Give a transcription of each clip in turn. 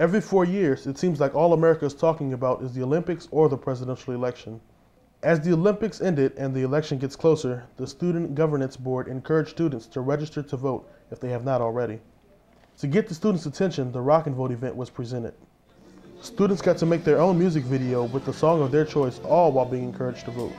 Every four years, it seems like all America is talking about is the Olympics or the presidential election. As the Olympics ended and the election gets closer, the Student Governance Board encouraged students to register to vote if they have not already. To get the students' attention, the Rock and Vote event was presented. Students got to make their own music video with the song of their choice, all while being encouraged to vote.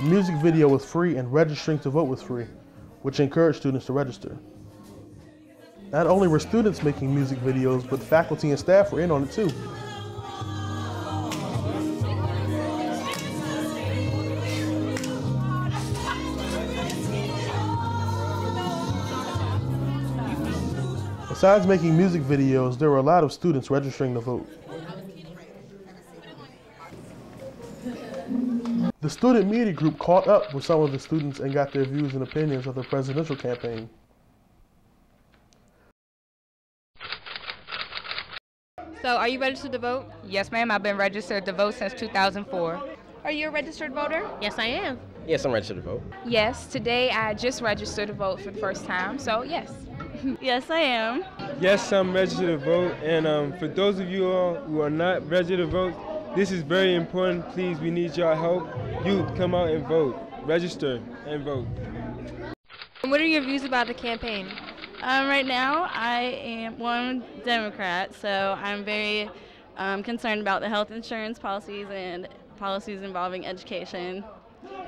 The music video was free and registering to vote was free, which encouraged students to register. Not only were students making music videos, but faculty and staff were in on it too. Besides making music videos, there were a lot of students registering to vote. The student media group caught up with some of the students and got their views and opinions of the presidential campaign. So, are you registered to vote? Yes, ma'am. I've been registered to vote since 2004. Are you a registered voter? Yes, I am. Yes, I'm registered to vote. Yes, today I just registered to vote for the first time, so yes. Yes, I am. Yes, I'm registered to vote. And um, for those of you all who are not registered to vote, this is very important. Please, we need your help. You come out and vote. Register and vote. And what are your views about the campaign? Um, right now, I am one Democrat, so I'm very um, concerned about the health insurance policies and policies involving education.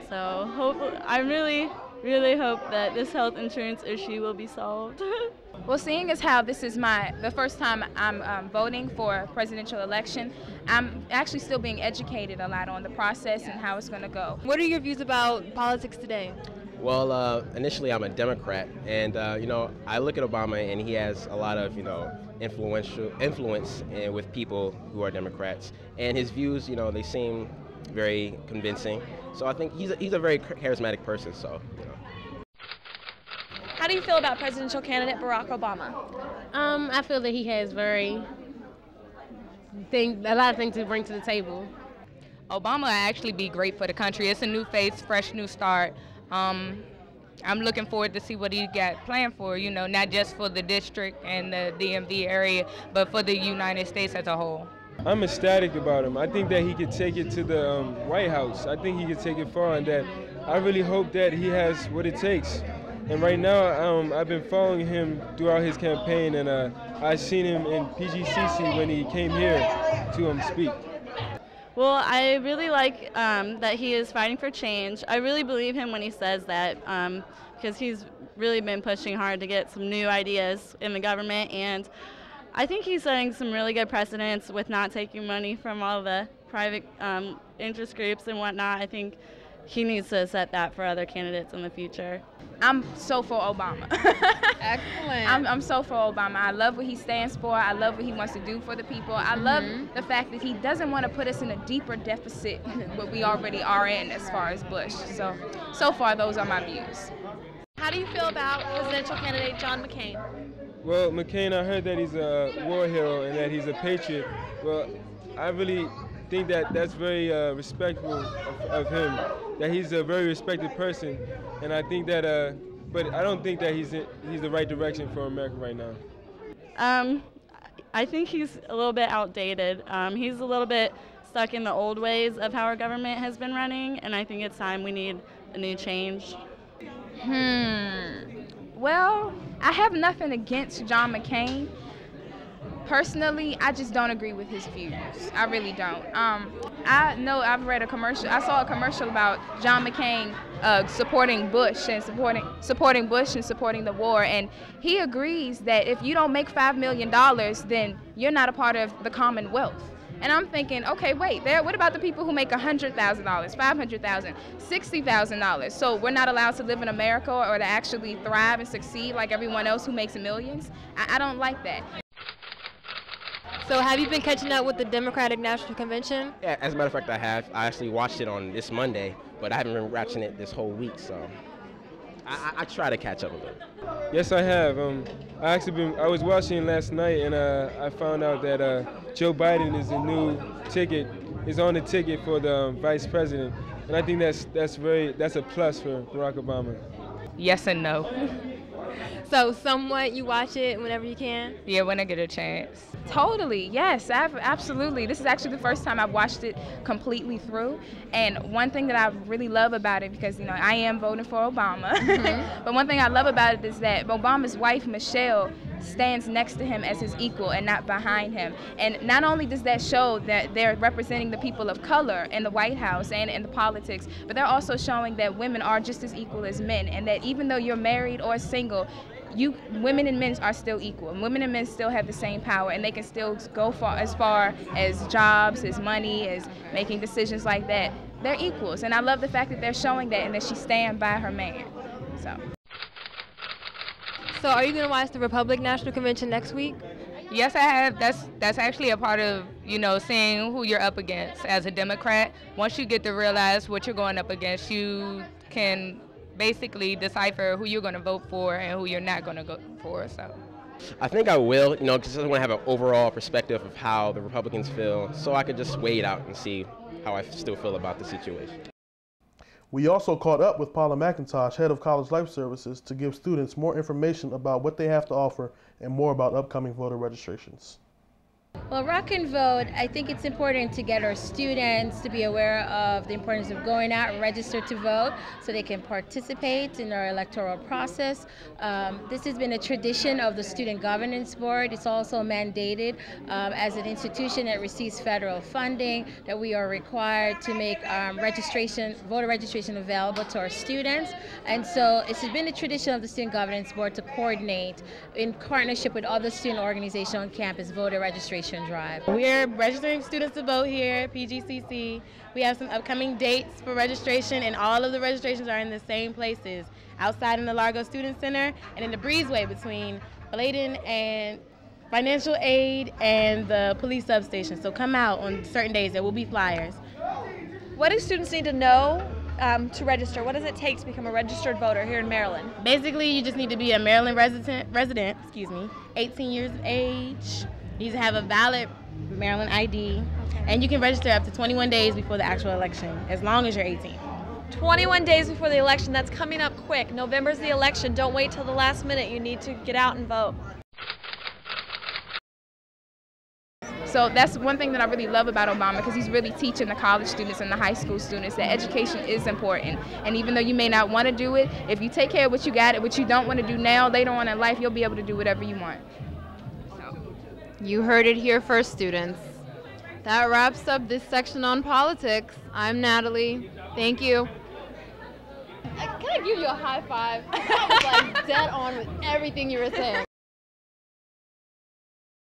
So hope I really, really hope that this health insurance issue will be solved. Well, seeing as how this is my the first time I'm um, voting for a presidential election, I'm actually still being educated a lot on the process and how it's going to go. What are your views about politics today? Well, uh, initially I'm a Democrat, and uh, you know I look at Obama, and he has a lot of you know influential influence uh, with people who are Democrats, and his views, you know, they seem very convincing. So I think he's a, he's a very charismatic person. So you know. How do you feel about presidential candidate Barack Obama? Um, I feel that he has very thing, a lot of things to bring to the table. Obama will actually be great for the country. It's a new face, fresh new start. Um, I'm looking forward to see what he got planned for, you know, not just for the district and the DMV area, but for the United States as a whole. I'm ecstatic about him. I think that he could take it to the um, White House. I think he could take it far, and that I really hope that he has what it takes. And right now, um, I've been following him throughout his campaign, and uh, I seen him in PGCC when he came here to um, speak. Well, I really like um, that he is fighting for change. I really believe him when he says that um, because he's really been pushing hard to get some new ideas in the government. And I think he's setting some really good precedents with not taking money from all the private um, interest groups and whatnot. I think he needs to set that for other candidates in the future. I'm so for Obama. Excellent. I'm, I'm so for Obama. I love what he stands for. I love what he wants to do for the people. I love mm-hmm. the fact that he doesn't want to put us in a deeper deficit than what we already are in as far as Bush. So, so far, those are my views. How do you feel about presidential candidate John McCain? Well, McCain, I heard that he's a war hero and that he's a patriot. Well, I really think that that's very uh, respectful of, of him. That he's a very respected person, and I think that. Uh, but I don't think that he's in, he's the right direction for America right now. Um, I think he's a little bit outdated. Um, he's a little bit stuck in the old ways of how our government has been running, and I think it's time we need a new change. Hmm. Well, I have nothing against John McCain. Personally, I just don't agree with his views. I really don't. Um, I know I've read a commercial. I saw a commercial about John McCain uh, supporting Bush and supporting supporting Bush and supporting the war, and he agrees that if you don't make five million dollars, then you're not a part of the Commonwealth. And I'm thinking, okay, wait, there. What about the people who make hundred thousand dollars, five hundred thousand, sixty thousand dollars? So we're not allowed to live in America or to actually thrive and succeed like everyone else who makes millions. I, I don't like that. So have you been catching up with the Democratic National Convention? Yeah, as a matter of fact, I have. I actually watched it on this Monday, but I haven't been watching it this whole week, so I, I, I try to catch up a little. Yes, I have. Um, I actually been. I was watching last night, and uh, I found out that uh, Joe Biden is the new ticket. Is on the ticket for the um, vice president, and I think that's that's very that's a plus for Barack Obama. Yes and no. So somewhat you watch it whenever you can? Yeah, when I get a chance. Totally, yes, I've, absolutely. This is actually the first time I've watched it completely through. And one thing that I really love about it, because you know I am voting for Obama, mm-hmm. but one thing I love about it is that Obama's wife Michelle stands next to him as his equal and not behind him. And not only does that show that they're representing the people of color in the White House and in the politics, but they're also showing that women are just as equal as men, and that even though you're married or single, you women and men are still equal. And women and men still have the same power, and they can still go far as far as jobs, as money, as making decisions like that. They're equals, and I love the fact that they're showing that and that she stand by her man. So. So are you going to watch the Republic National Convention next week? Yes, I have. That's that's actually a part of you know seeing who you're up against as a Democrat. Once you get to realize what you're going up against, you can basically decipher who you're going to vote for and who you're not going to go for. So. I think I will, you know, because I want to have an overall perspective of how the Republicans feel, so I could just wait it out and see how I still feel about the situation. We also caught up with Paula McIntosh, head of College Life Services, to give students more information about what they have to offer and more about upcoming voter registrations. Well, Rock and Vote, I think it's important to get our students to be aware of the importance of going out and register to vote so they can participate in our electoral process. Um, this has been a tradition of the Student Governance Board. It's also mandated um, as an institution that receives federal funding that we are required to make um, registration, voter registration available to our students. And so it's been a tradition of the Student Governance Board to coordinate in partnership with other student organizations on campus voter registration drive. We're registering students to vote here at PGCC. We have some upcoming dates for registration, and all of the registrations are in the same places outside in the Largo Student Center and in the breezeway between Bladen and financial aid and the police substation. So come out on certain days. There will be flyers. What do students need to know um, to register? What does it take to become a registered voter here in Maryland? Basically, you just need to be a Maryland resident, resident, excuse me, 18 years of age. You need to have a valid Maryland ID, and you can register up to 21 days before the actual election, as long as you're 18. 21 days before the election. That's coming up quick. November's the election. Don't wait till the last minute. You need to get out and vote. So that's one thing that I really love about Obama because he's really teaching the college students and the high school students that education is important. And even though you may not want to do it, if you take care of what you got, what you don't want to do now, later on in life, you'll be able to do whatever you want. You heard it here first, students. That wraps up this section on politics. I'm Natalie. Thank you. Can I give you a high five? I was like dead on with everything you were saying.